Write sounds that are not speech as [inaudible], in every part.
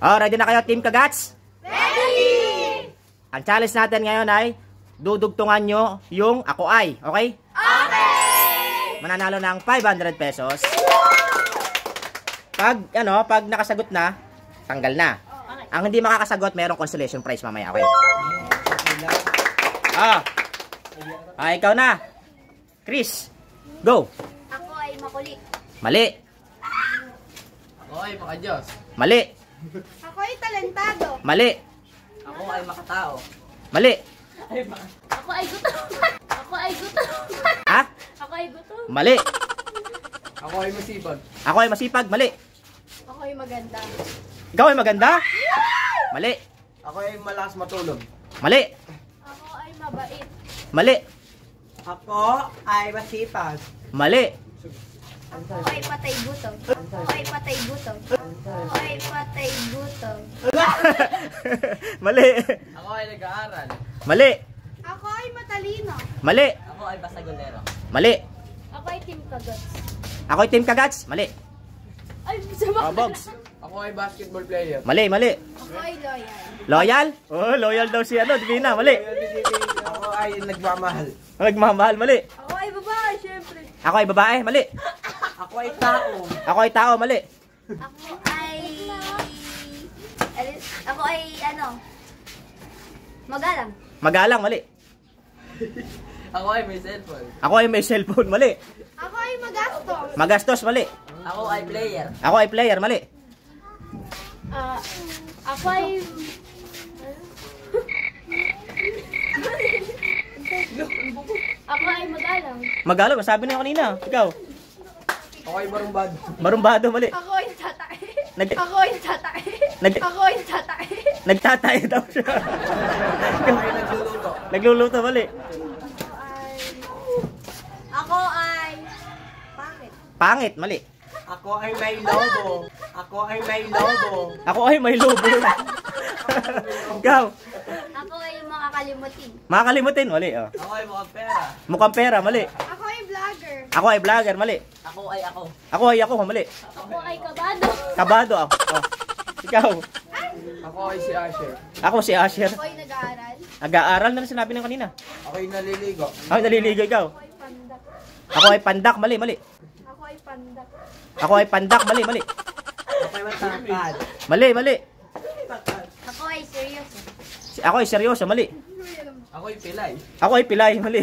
Oh, ready na kayo, Team Kagats? Ready! Ang challenge natin ngayon ay dudugtungan nyo yung ako ay, okay? Okay! Mananalo ng 500 pesos. Pag, ano, pag nakasagot na, tanggal na. Ang hindi makakasagot, merong consolation prize mamaya, okay? Ah. Ah, ikaw na. Chris, go. Ako ay makulit. Mali. Ako ay makajos. Mali. Ako ay talentado. Mali. Ako ay makatao. Mali. Ako ay gutom. Ako ay gutom. Ha? Ako ay gutom. Mali. Ako ay masipag. Ako ay masipag. Mali. Ako ay maganda. Ikaw ay maganda. Mali. Ako ay malakas matulog. Mali. Ako ay mabait. Mali. Ako ay masipag. Mali. Ay patay gutom. Ay patay gutom. Ay patay gutom. Mali. Ako ay nag-aaral. Mali. Ako ay matalino. Mali. Ako ay basagolero. Mali. Ako ay team kagots. Ako ay Team Kagats. Mali. Ay, sama Oh, Bogs. Ako ay basketball player. Mali, mali. Ako ay loyal. Loyal? Oh, loyal daw si ano, Divina. Mali. Ako ay nagmamahal. Nagmamahal. Mali. Ako ay babae, syempre. Ako ay babae. Mali. Ako ay tao. Ako ay tao. Mali. Ako ay... Ako ay ano? Magalang. Magalang. Mali. Ako ay may cellphone. Ako ay may cellphone. Mali. Ako ay magastos. Magastos. Mali. Ako ay player. Ako ay player. Mali. Ah, ako ay... ako ay magalang. Magalang. Sabi na kanina. Ikaw. Ako ay barumbado. Marumbado. Mali. Ako ay tatay. Nag- Ako ay tatay. Nag- Ako ay tatay. Nagtatay daw siya. Nagluluto. Nagluluto. Mali. Ako ay... Pangit. Pangit. Mali. Ako ay may lobo. Ako ay may lobo. Ako ay may lobo. Ikaw. Ako ay makakalimutin. Makakalimutin. Mali. Oh. Ako ay mukhang pera. Mukhang pera. Mali. Ako. Ako ay vlogger. Mali. Ako ay ako. Ako ay ako. Mali. Ako ay kabado. Kabado ako. Oh. Ikaw. Ako ay si Asher. Ako si Asher. Ako ay nag-aaral. Nag-aaral na sinabi ng kanina. Ako ay naliligo. Ako naliligo ikaw. Ako ay pandak. Ako ay pandak. Mali. Mali. Ako ay pandak. Ako ay pandak. Mali. Mali. Ako ay matangkad. Mali. Mali. Ako ay seryoso. Ako ay seryoso. Mali. Ako ay pilay. Ako ay pilay. Mali.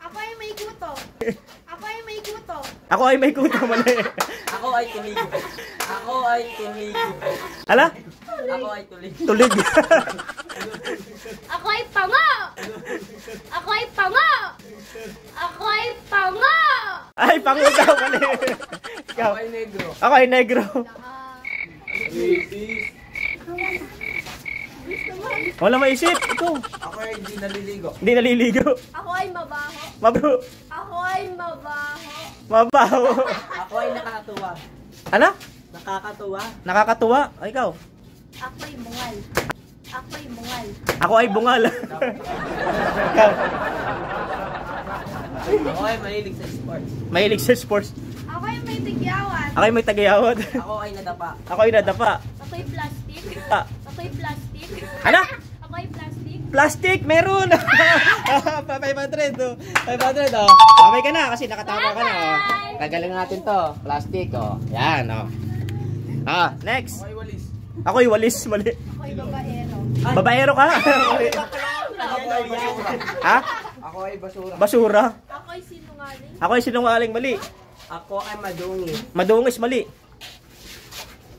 Ako ay may kuto. Ako ay may kuto. Ako ay may kuto. Mali. Ako ay tulig. Ako ay tulig. Ala? Ako ay tulig. Tulig. Ako ay pango. Ako ay pango. Ako ay pango. ay, pango daw. Mali. Ikaw. Ako ay negro. Ako ay negro. Ah, Wala maisip. Ikaw. Ako ay di naliligo. Hindi naliligo. ako ay mabaho. Mabro. Mabaho. Ako ay nakakatuwa. Ano? Nakakatuwa. Nakakatuwa. Ay, ikaw. Ako ay bungal. Ako ay bungal. Ako ay bungal. ikaw. Ako ay mahilig sa sports. Mahilig sa sports. Ako ay may tigyawan. Ako ay may tagayawad. Ako ay nadapa. Ako ay nadapa. Ako ay plastic. Ah, Ako ay plastic. Ano? Ako ay plastic. Plastic, meron! [laughs] 500, oh. 500, oh. Okay ka na kasi nakatama ka na, oh. Gagaling natin to. Plastic, oh. Yan, oh. Ah, next. Ako ay walis. Ako ay walis, mali. Ako ay babaero. Babaero ka. [laughs] Mali. Ako ay basura. ha? Ako ay basura. Basura. Ako ay sinungaling. Ako ay sinungaling, mali. Ako ay madungi. Madungis, mali.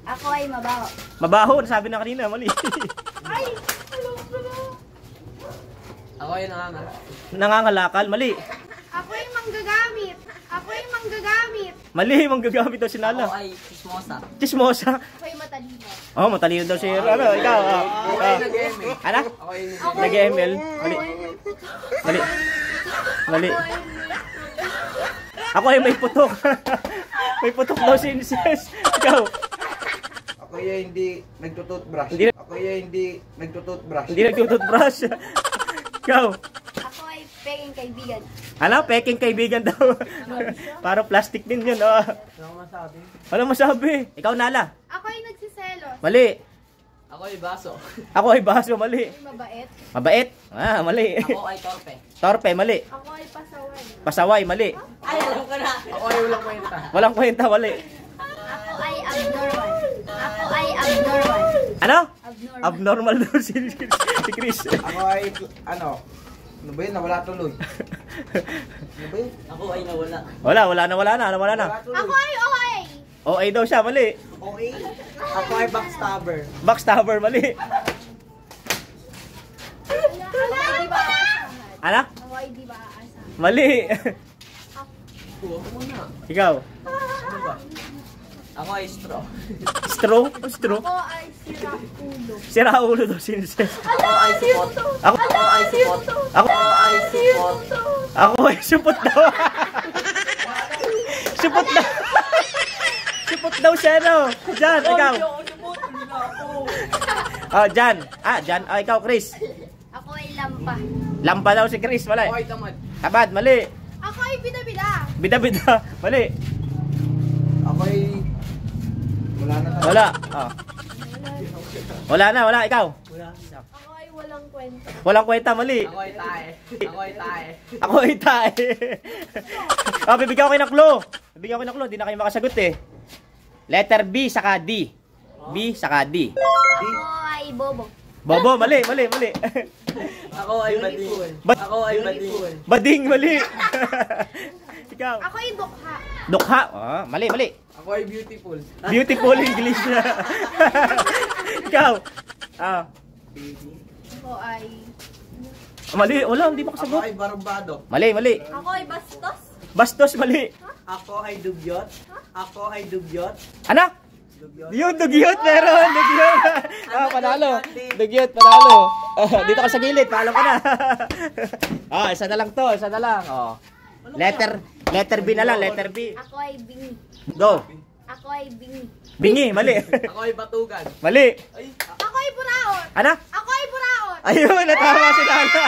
Ako ay mabaho. Mabaho, nasabi na kanina, mali. [laughs] Ay! Alam ko na. Ako ay nangangala. Nangangalakal, mali. Ako ay manggagamit. Ako ay manggagamit. Mali, manggagamit daw si Ako Nala. ay chismosa. Chismosa. Ako ay matalino. Oh, matalino daw si Ano, ikaw, oh. Ako Oh. ay nag-ML. Ano? Ako ay Ako Nag-ML. Mali. Mali. Mali. Ako ay may putok. may putok daw si Inces. Ikaw. Ako yung hindi nagtututbrush. Ako yung hindi nagtututbrush. Hindi nagtututbrush. Ikaw. Ako ay peking kaibigan. Ano? Peking kaibigan daw. Para plastic din yun. Oh. Ano masabi? Ano masabi? Ikaw nala. Ako ay nagsiselos. Mali. Ako ay baso. Ako ay baso, mali. Ay mabait. Mabait? Ah, mali. Ako ay torpe. Torpe, mali. Ako ay pasaway. Pasaway, mali. Ay, alam ko na. Ako ay walang kwenta. Walang kwenta, mali. Ako ay abnormal. Ako ay abnormal. Ano? Abnormal. Abnormal daw si, si Chris. Ako ay, ano, ano ba yun? Nawala tuloy. Ano ba yun? Ako ay nawala. wala, wala na, wala na, wala na. Nawala tuloy. Ako ay okay. OA daw siya, mali. Okay. Ako ay backstabber. Backstabber, mali. Ako ay di ba? Ano? Ako ay di ba? Mali. Na. Ikaw. Ano ba? Ako ay straw. Straw? Straw? Ako ay sira ulo. Sira ulo daw si Nicel. Ako ay supot. Ako, Ako ay supot. ako, ay supot. ako ay supot daw. supot daw. supot daw siya, no? Jan, ikaw. Ay. Oh, Jan. Ah, Jan. Oh, ikaw, Chris. Ako ay lampa. Lampa daw si Chris, mali. Ako ay tamad. Tabad, mali. Ako ay bida-bida. Bida-bida, mali. Wala. Oh. Wala na, wala. Ikaw. Wala. Ako ay walang kwenta. Walang kwenta, mali. Ako ay tae. Ako ay tae. Ako ay tae. [laughs] oh, bibigyan ko kayo ng clue. Bibigyan ko kayo ng clue, hindi na kayo makasagot eh. Letter B saka D. B saka D. Ako ay bobo. Bobo, mali, mali, mali. [laughs] Ako ay bading. Ba- Ako ay bading. Bading, mali. [laughs] Ikaw. Ako ay dukha. Dukha. Oh, mali, mali. Ako ay beautiful. Beautiful English na. Ikaw. Ah, Ako ay... mali, wala, hindi Ako makasagot. ay barbado. Mali, mali. Ako ay bastos. Bastos, mali. Ako ay dugyot. Ako ay dugyot. Ano? Dugyot. Yun, dugyot, meron, dugyot. [laughs] Ah, panalo. Dugyot, panalo. Ah, dito ka sa gilid, paalam ka na. [laughs] ah, isa na lang to, isa na lang. Oh. Letter, letter B na lang, letter B. Ako ay bingi. Go. Ako ay bingi. Bingi, mali. Ako ay batugan. mali. Ay, Ako ay buraot. Ano? Ako ay buraot. Ayun, natama si Lalo.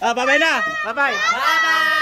[laughs] ah, bye-bye na. Bye-bye. Bye-bye.